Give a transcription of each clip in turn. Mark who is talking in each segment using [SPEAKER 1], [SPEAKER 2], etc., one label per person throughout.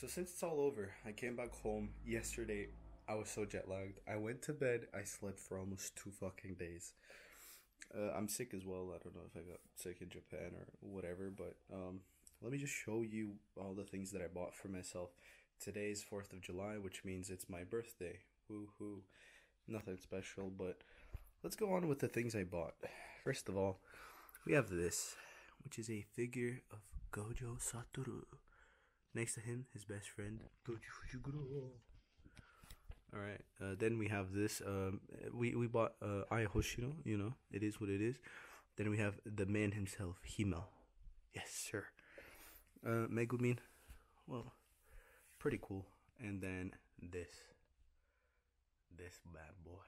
[SPEAKER 1] So since it's all over, I came back home yesterday. I was so jet lagged. I went to bed. I slept for almost two fucking days. Uh, I'm sick as well. I don't know if I got sick in Japan or whatever, but um, let me just show you all the things that I bought for myself. Today is 4th of July, which means it's my birthday. Woohoo. Nothing special, but let's go on with the things I bought. First of all, we have this, which is a figure of Gojo Satoru. Next to him, his best friend, All right. Uh, then we have this. Um, we we bought uh. You know, it is what it is. Then we have the man himself, Hime. Yes, sir. Uh, Megumin. Well, pretty cool. And then this, this bad boy.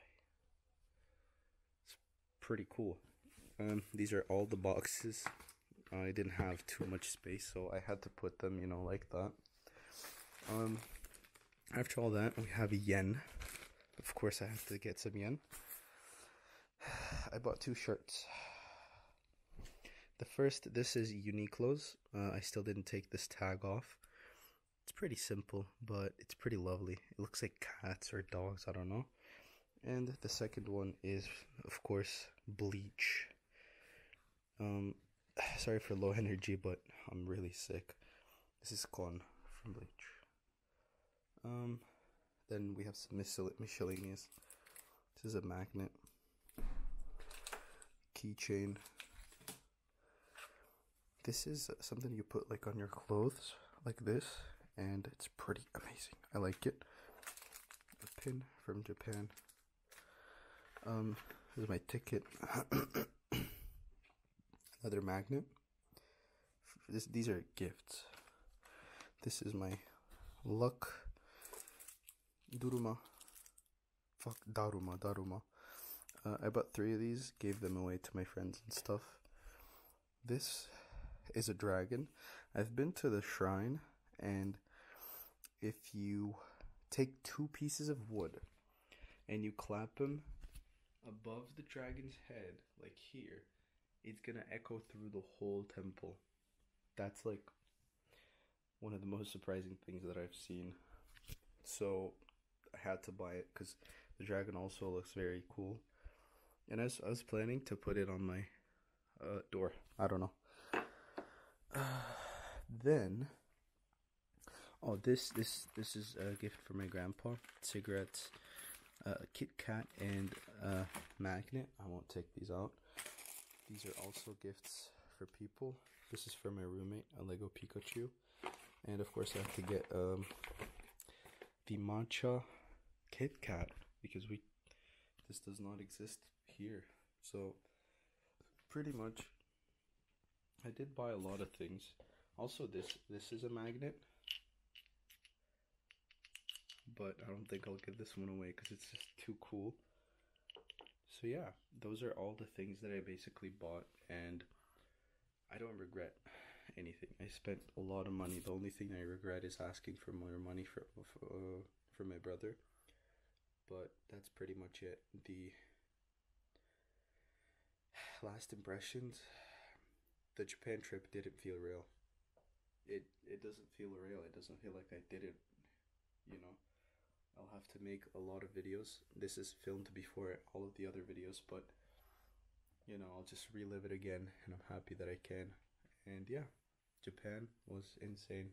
[SPEAKER 1] It's pretty cool. Um, these are all the boxes. I didn't have too much space, so I had to put them, you know, like that. Um, after all that, we have yen. Of course, I have to get some yen. I bought two shirts. The first, this is Uniqlo's. Uh, I still didn't take this tag off. It's pretty simple, but it's pretty lovely. It looks like cats or dogs, I don't know. And the second one is, of course, Bleach. Um, sorry for low energy, but I'm really sick. This is Kon from Bleach. Um, then we have some miscell- miscellaneous. This is a magnet, keychain. This is something you put like on your clothes, like this, and it's pretty amazing. I like it. A pin from Japan. Um, this is my ticket. Another magnet. This, these are gifts. This is my luck Duruma. Fuck, Daruma, Daruma. Uh, I bought three of these, gave them away to my friends and stuff. This is a dragon. I've been to the shrine, and if you take two pieces of wood and you clap them above the dragon's head, like here, it's gonna echo through the whole temple. That's like one of the most surprising things that I've seen. So I had to buy it because the dragon also looks very cool. And I was, I was planning to put it on my uh, door. I don't know. Uh, then, oh, this this this is a gift for my grandpa. Cigarettes, uh, Kit Kat, and a magnet. I won't take these out. These are also gifts for people. This is for my roommate, a Lego Pikachu, and of course I have to get um, the matcha Kit Kat because we this does not exist here. So pretty much I did buy a lot of things. Also this this is a magnet. But I don't think I'll give this one away because it's just too cool. So yeah, those are all the things that I basically bought and I don't regret anything. I spent a lot of money. The only thing I regret is asking for more money for uh, for my brother but that's pretty much it. The last impressions, the Japan trip didn't feel real. It it doesn't feel real. It doesn't feel like I did it. You know, to make a lot of videos. This is filmed before all of the other videos, but you know, I'll just relive it again, and I'm happy that I can. And yeah, Japan was insane,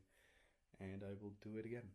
[SPEAKER 1] and I will do it again.